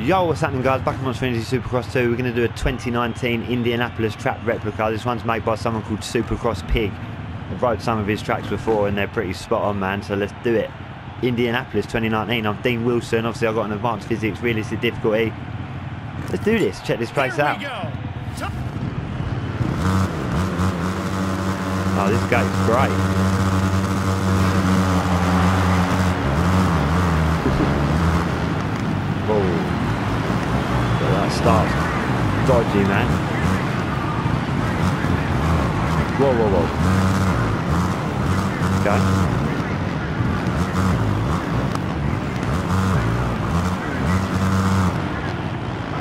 Yo, what's happening guys? Back on Energy Supercross 2. We're going to do a 2019 Indianapolis track replica. This one's made by someone called Supercross Pig. I've rode some of his tracks before and they're pretty spot on, man. So let's do it. Indianapolis 2019. I'm Dean Wilson. Obviously, I've got an advanced physics realistic difficulty. Let's do this. Check this place out. Oh, this gate's great. Whoa. But that man. Whoa, whoa, whoa. Okay.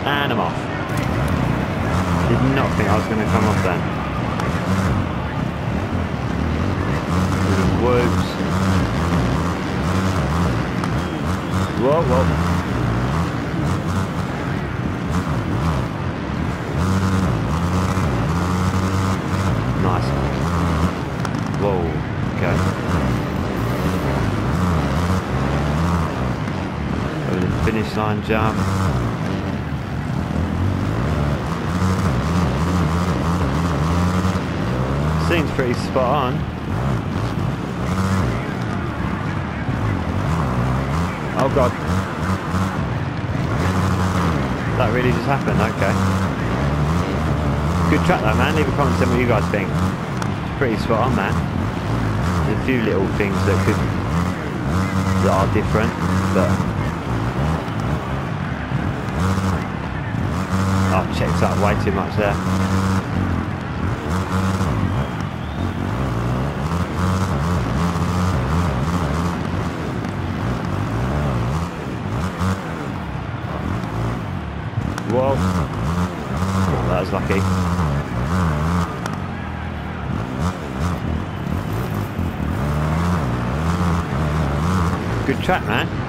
And I'm off. Did not think I was going to come off then. Whoops. Whoa, whoa. Nice. Whoa. Okay. Over the finish line jump. Seems pretty spot on. Oh god. That really just happened, okay. Good track though, man. Leave a comment saying what you guys think. Pretty spot on, man. There's a few little things that could that are different, but oh, checked up way too much there. Whoa. Oh, that was lucky. Good track, man.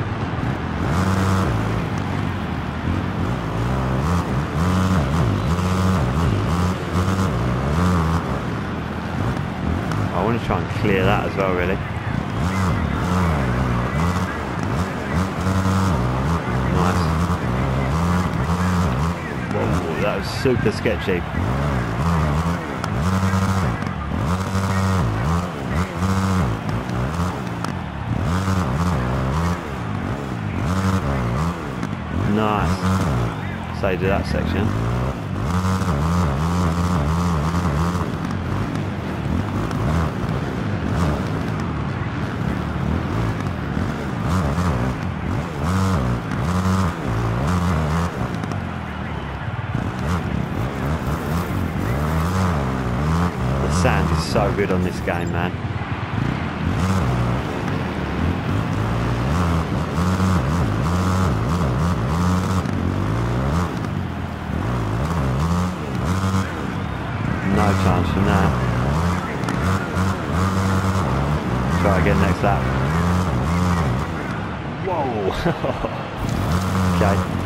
Try and clear that as well, really. Nice. Whoa, that was super sketchy. Nice. So that section. The sand is so good on this game, man. No chance from that. Try again next lap. Whoa! okay.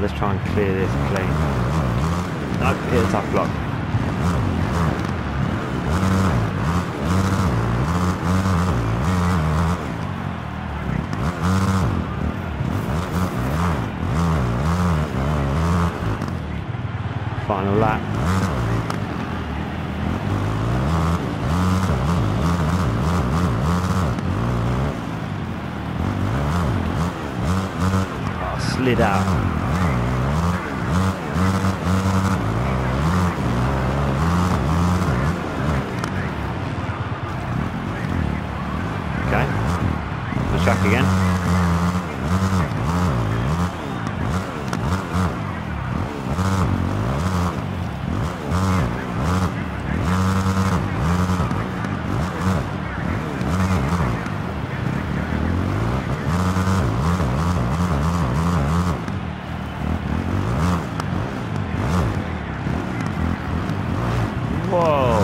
Let's try and clear this clean. Nope, hit a Tuff Block. Final lap. Oh, slid out. Okay. Let's track again. Whoa,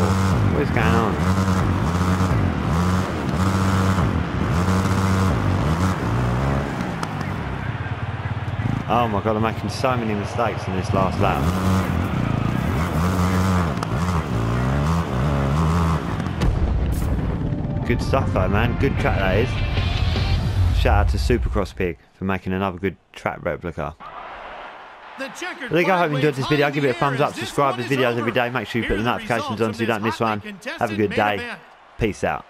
what is going on? Oh my god, I'm making so many mistakes in this last lap. Good stuff though, man. Good track that is. Shout out to Supercross Pig for making another good track replica. There you go, hope you enjoyed this video. Give it a thumbs up, subscribe to videos every day. Make sure you put the notifications on so you don't miss one. Have a good day. Peace out.